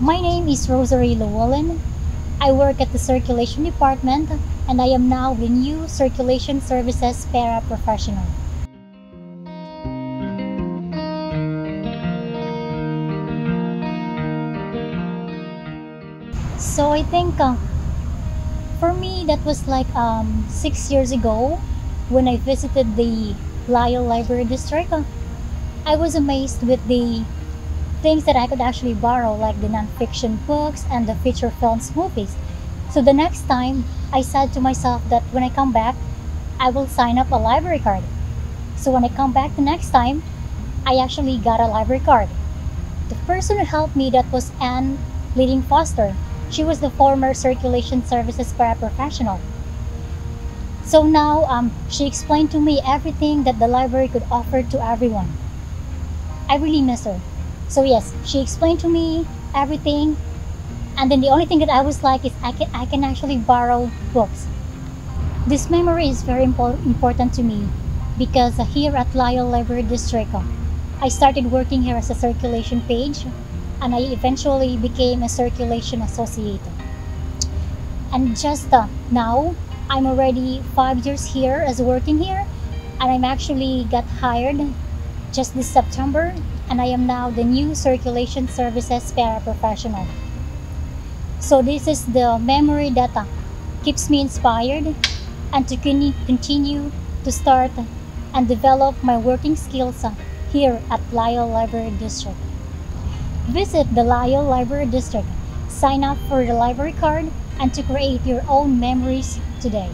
My name is Rosary Llewellyn. I work at the circulation department and I am now the new circulation services paraprofessional. So I think uh, for me that was like um, six years ago when I visited the Lisle Library District. I was amazed with the things that I could actually borrow, like the nonfiction books and the feature films movies. So the next time, I said to myself that when I come back, I will sign up a library card. So when I come back the next time, I actually got a library card. The person who helped me that was Anne Leading Foster. She was the former circulation services paraprofessional. So now um, she explained to me everything that the library could offer to everyone. I really miss her. So yes, she explained to me everything, and then the only thing that I was like is I can I can actually borrow books. This memory is very impo- important to me because here at Lisle Library District, I started working here as a circulation page, and I eventually became a circulation associate. And just uh, now, I'm already five years here as working here, and I'm actually got hired just this September, and I am now the new circulation services paraprofessional. So this is the memory that uh, keeps me inspired and to con- continue to start and develop my working skills uh, here at Lisle Library District. Visit the Lisle Library District, sign up for the library card, and to create your own memories today.